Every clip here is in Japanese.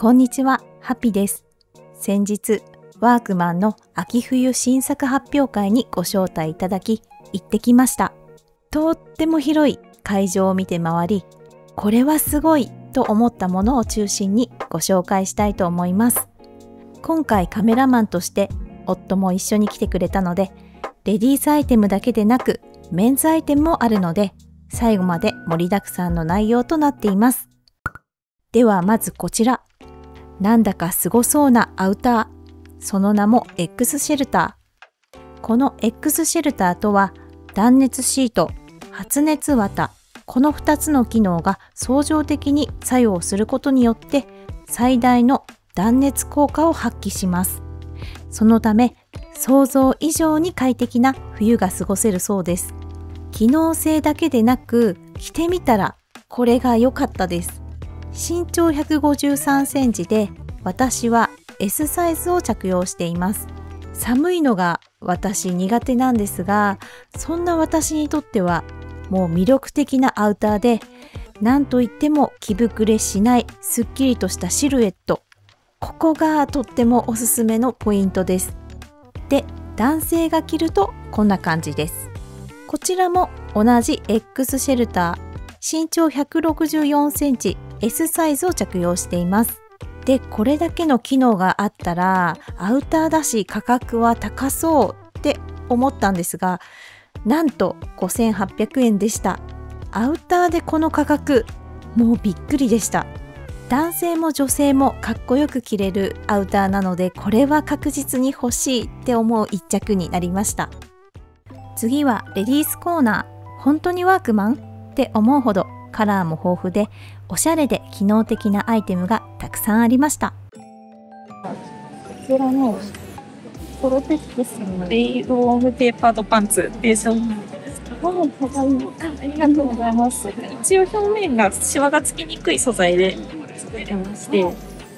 こんにちは、ハッピーです。先日、ワークマンの秋冬新作発表会にご招待いただき、行ってきました。とっても広い会場を見て回り、これはすごいと思ったものを中心にご紹介したいと思います。今回カメラマンとして夫も一緒に来てくれたので、レディースアイテムだけでなくメンズアイテムもあるので、最後まで盛りだくさんの内容となっています。ではまずこちら。なんだかすごそうなアウター。その名も X シェルター。この X シェルターとは断熱シート、発熱綿、この2つの機能が相乗的に作用することによって最大の断熱効果を発揮します。そのため想像以上に快適な冬が過ごせるそうです。機能性だけでなく着てみたらこれが良かったです。身長153センチで私は S サイズを着用しています。寒いのが私苦手なんですが、そんな私にとってはもう魅力的なアウターで、なんといっても着膨れしないすっきりとしたシルエット。ここがとってもおすすめのポイントです。で、男性が着るとこんな感じです。こちらも同じ X シェルター、身長164センチ S サイズを着用しています。で、これだけの機能があったら、アウターだし価格は高そうって思ったんですが、なんと5800円でした。アウターでこの価格、もうびっくりでした。男性も女性もかっこよく着れるアウターなので、これは確実に欲しいって思う一着になりました。次はレディースコーナー。本当にワークマンって思うほどカラーも豊富でおしゃれで機能的なアイテムがたくさんありました。こちらのソロテックスのレイドオムペーパードパンツで商品ですありがとうございます。一応表面がシワがつきにくい素材で作れまして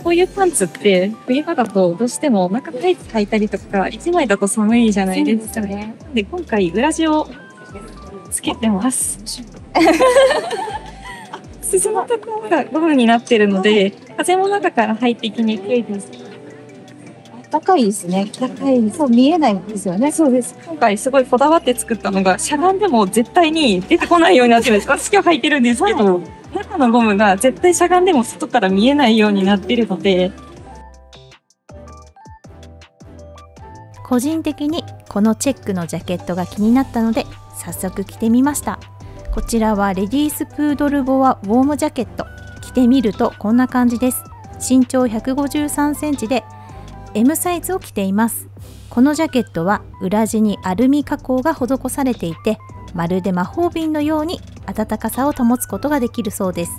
こういうパンツって冬場だとどうしても中タイツ履いたりとか1枚だと寒いじゃないですかね。で今回裏地をつけてます鈴のところがゴムになってるので、風も中から入ってきにくいです。高いですね。高い。そう見えないんですよね。そうです。今回すごいこだわって作ったのが、しゃがんでも絶対に出てこないようになってるんです。私今日履いてるんですけど、はい、中のゴムが絶対しゃがんでも外から見えないようになってるので、個人的にこのチェックのジャケットが気になったので早速着てみました。こちらはレディースプードルボアウォームジャケット。着てみるとこんな感じです。身長153センチで M サイズを着ています。このジャケットは裏地にアルミ加工が施されていてまるで魔法瓶のように暖かさを保つことができるそうです。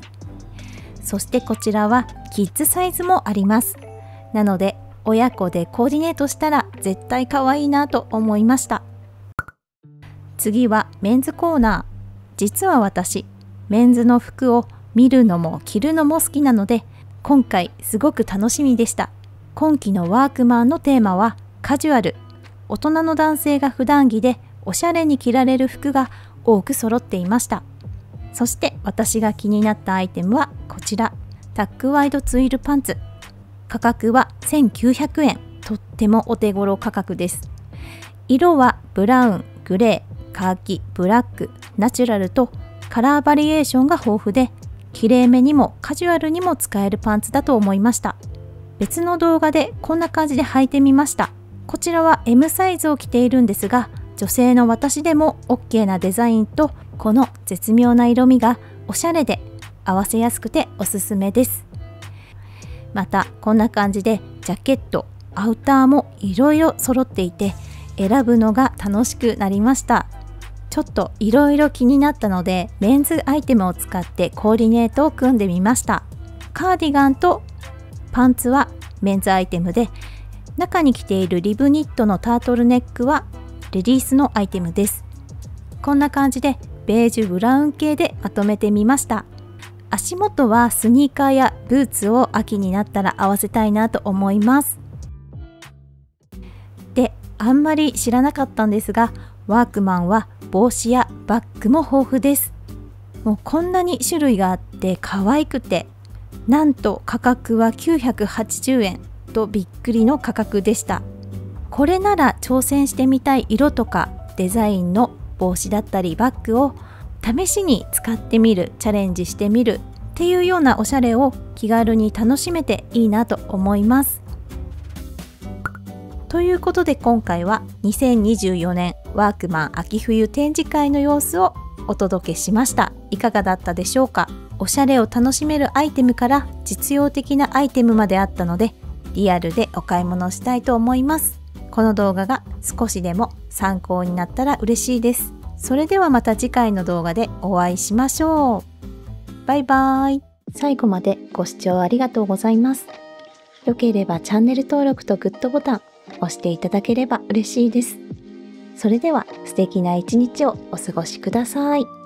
そしてこちらはキッズサイズもあります。なので親子でコーディネートしたら絶対可愛いなと思いました。次はメンズコーナー。実は私メンズの服を見るのも着るのも好きなので今回すごく楽しみでした。今期のワークマンのテーマはカジュアル。大人の男性が普段着でおしゃれに着られる服が多く揃っていました。そして私が気になったアイテムはこちら。タックワイドツイルパンツ。価格は1900円。とってもお手頃価格です。色はブラウングレー。カーキブラックナチュラルとカラーバリエーションが豊富できれいめにもカジュアルにも使えるパンツだと思いました。別の動画でこんな感じで履いてみました。こちらは M サイズを着ているんですが女性の私でも OK なデザインとこの絶妙な色味がおしゃれで合わせやすくておすすめです。またこんな感じでジャケットアウターもいろいろ揃っていて選ぶのが楽しくなりました。ちょっといろいろ気になったのでメンズアイテムを使ってコーディネートを組んでみました。カーディガンとパンツはメンズアイテムで中に着ているリブニットのタートルネックはレディースのアイテムです。こんな感じでベージュブラウン系でまとめてみました。足元はスニーカーやブーツを秋になったら合わせたいなと思います。であんまり知らなかったんですがワークマンは帽子やバッグも豊富です。もうこんなに種類があって可愛くて。なんと価格は980円とびっくりの価格でした。これなら挑戦してみたい色とかデザインの帽子だったりバッグを試しに使ってみるチャレンジしてみるっていうようなおしゃれを気軽に楽しめていいなと思います。ということで今回は2024年ワークマン秋冬展示会の様子をお届けしました。いかがだったでしょうか？おしゃれを楽しめるアイテムから実用的なアイテムまであったのでリアルでお買い物したいと思います。この動画が少しでも参考になったら嬉しいです。それではまた次回の動画でお会いしましょう。バイバーイ。最後までご視聴ありがとうございます。良ければチャンネル登録とグッドボタン押していただければ嬉しいです。それでは素敵な一日をお過ごしください。